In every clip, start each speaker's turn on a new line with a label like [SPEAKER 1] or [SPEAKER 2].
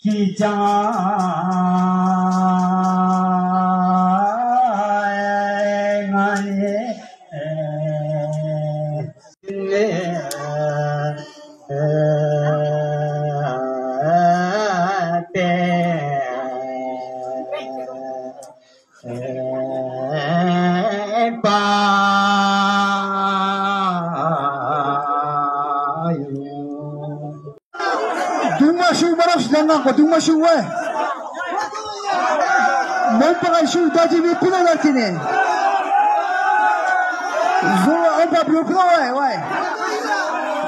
[SPEAKER 1] ki cha. Ngani ne te pa Dumashu maros jangan ko dumashu we. Mau pakai shu daji ni pino lagi ni. Zulu apa belum pino we we.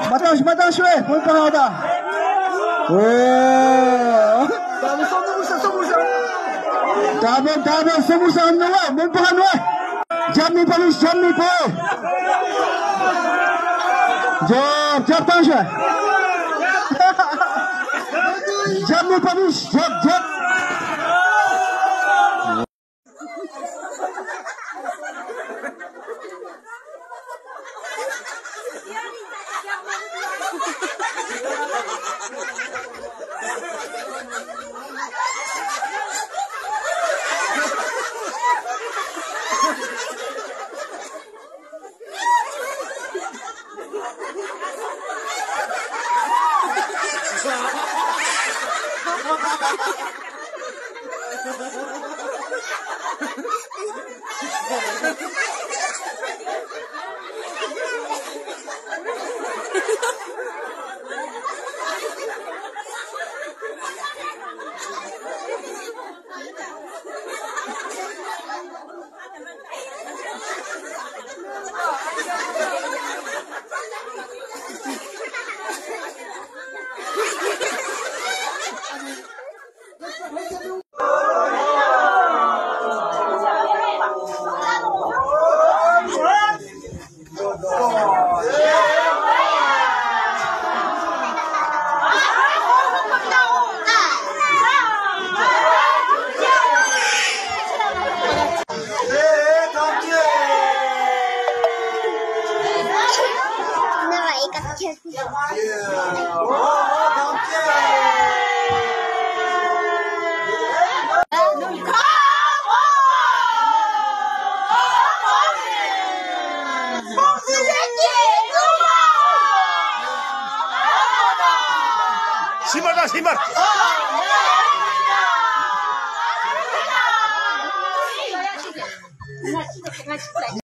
[SPEAKER 1] Matas matas we, mau pakai ada. Oh. Tabon tabon semua sana we, mau pakai we. Jam ni polis jam ni po. Jab jab tansha. Jam ni tabish, jam, jam.
[SPEAKER 2] ハハハ
[SPEAKER 3] ハ!耶！我当爹！努力考啊！好好学！